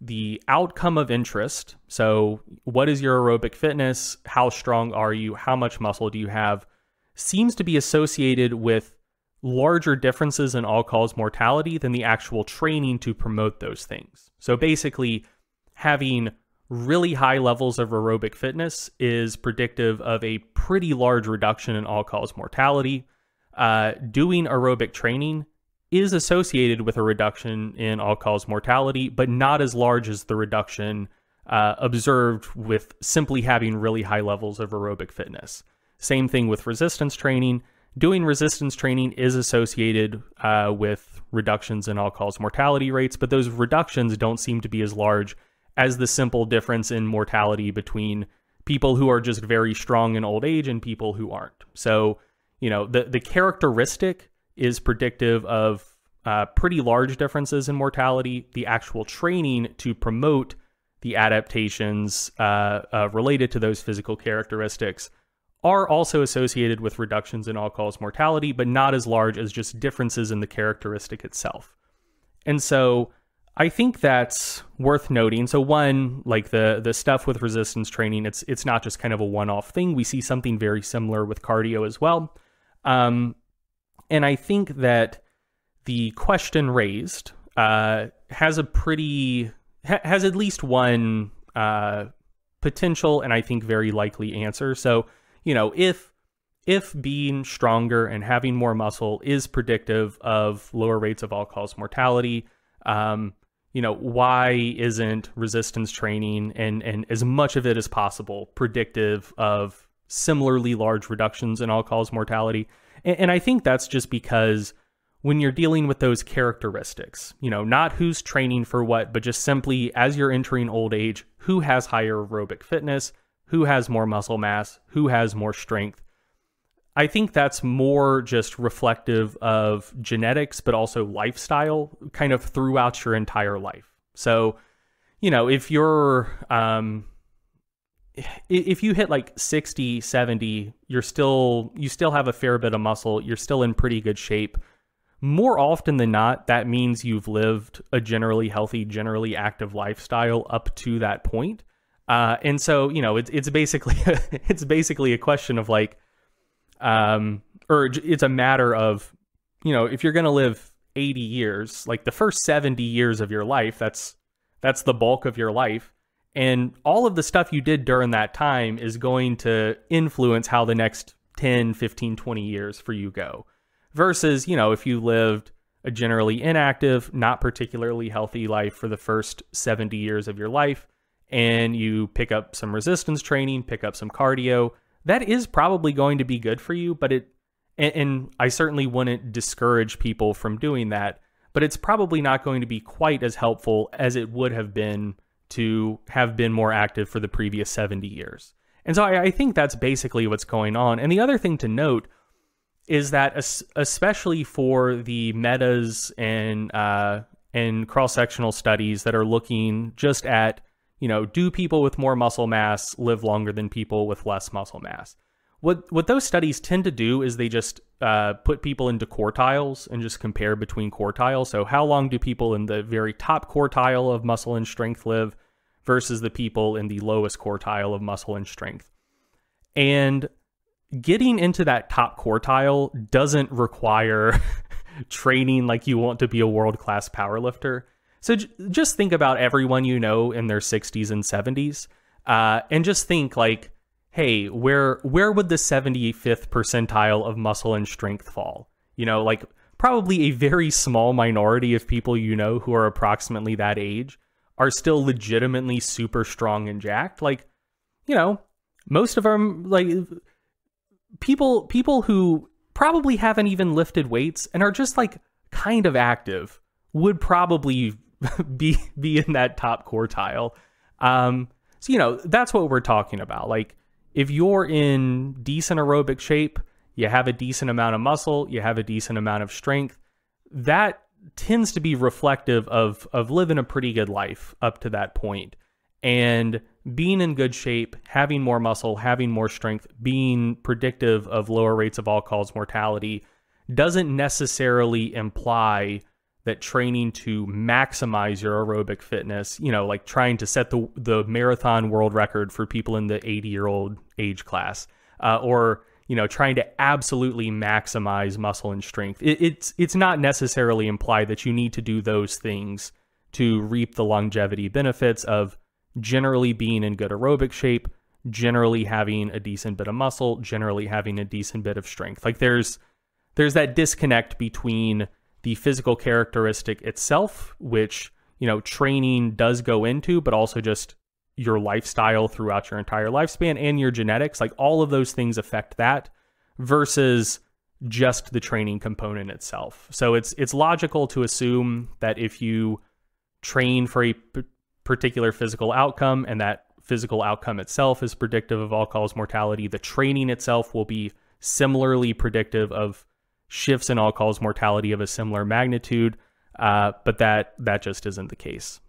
the outcome of interest. So, what is your aerobic fitness? How strong are you? How much muscle do you have? Seems to be associated with larger differences in all cause mortality than the actual training to promote those things. So, basically, having really high levels of aerobic fitness is predictive of a pretty large reduction in all cause mortality. Uh, doing aerobic training is associated with a reduction in all cause mortality, but not as large as the reduction uh, observed with simply having really high levels of aerobic fitness. Same thing with resistance training. Doing resistance training is associated uh, with reductions in all cause mortality rates, but those reductions don't seem to be as large as the simple difference in mortality between people who are just very strong in old age and people who aren't. So, you know, the, the characteristic is predictive of uh, pretty large differences in mortality. The actual training to promote the adaptations uh, uh, related to those physical characteristics are also associated with reductions in all cause mortality, but not as large as just differences in the characteristic itself. And so I think that's worth noting. So one, like the the stuff with resistance training, it's it's not just kind of a one-off thing. We see something very similar with cardio as well. Um, and I think that the question raised uh, has a pretty ha- has at least one uh, potential and I think very likely answer. So you know if if being stronger and having more muscle is predictive of lower rates of all cause mortality, um, you know why isn't resistance training and and as much of it as possible predictive of similarly large reductions in all cause mortality? And, I think that's just because when you're dealing with those characteristics, you know, not who's training for what, but just simply as you're entering old age, who has higher aerobic fitness, who has more muscle mass, who has more strength. I think that's more just reflective of genetics, but also lifestyle kind of throughout your entire life. So, you know, if you're, um, if you hit like 60, 70, you're still, you still have a fair bit of muscle, you're still in pretty good shape. More often than not, that means you've lived a generally healthy, generally active lifestyle up to that point. Uh, and so, you know, it's it's basically it's basically a question of like, um, or it's a matter of, you know, if you're going to live 80 years, like the first 70 years of your life, that's that's the bulk of your life, and all of the stuff you did during that time is going to influence how the next 10, 15, 20 years for you go. Versus, you know, if you lived a generally inactive, not particularly healthy life for the first 70 years of your life, and you pick up some resistance training, pick up some cardio, that is probably going to be good for you, but it, and, and I certainly wouldn't discourage people from doing that, but it's probably not going to be quite as helpful as it would have been to have been more active for the previous 70 years. And so I, I think that's basically what's going on. And the other thing to note is that especially for the metas and uh, and cross sectional studies that are looking just at you know do people with more muscle mass live longer than people with less muscle mass? What what those studies tend to do is they just uh, put people into quartiles and just compare between quartiles. So how long do people in the very top quartile of muscle and strength live versus the people in the lowest quartile of muscle and strength? And getting into that top quartile doesn't require training like you want to be a world class powerlifter. So just think about everyone you know in their 60s and 70s, uh, and just think like, hey, where where would the 75th percentile of muscle and strength fall? You know, like probably a very small minority of people you know who are approximately that age are still legitimately super strong and jacked. Like, you know, most of them like people people who probably haven't even lifted weights and are just like kind of active would probably be be in that top quartile. Um, so you know that's what we're talking about. Like if you're in decent aerobic shape, you have a decent amount of muscle, you have a decent amount of strength. That tends to be reflective of of living a pretty good life up to that point. And being in good shape, having more muscle, having more strength, being predictive of lower rates of all cause mortality doesn't necessarily imply that training to maximize your aerobic fitness, you know, like trying to set the the marathon world record for people in the 80 year old age class, uh, or you know, trying to absolutely maximize muscle and strength. It, it's it's not necessarily implied that you need to do those things to reap the longevity benefits of generally being in good aerobic shape, generally having a decent bit of muscle, generally having a decent bit of strength. Like there's there's that disconnect between the physical characteristic itself, which, you know, training does go into, but also just your lifestyle throughout your entire lifespan and your genetics. Like all of those things affect that versus just the training component itself. So it's it's logical to assume that if you train for a particular physical outcome and that physical outcome itself is predictive of all cause mortality, the training itself will be similarly predictive of shifts in all cause mortality of a similar magnitude, uh, but that that just isn't the case.